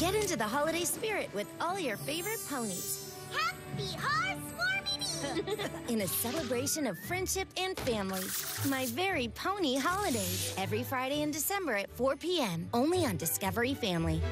Get into the holiday spirit with all your favorite ponies. Happy Horse In a celebration of friendship and family. My very pony holidays. Every Friday in December at 4 p.m. Only on Discovery Family.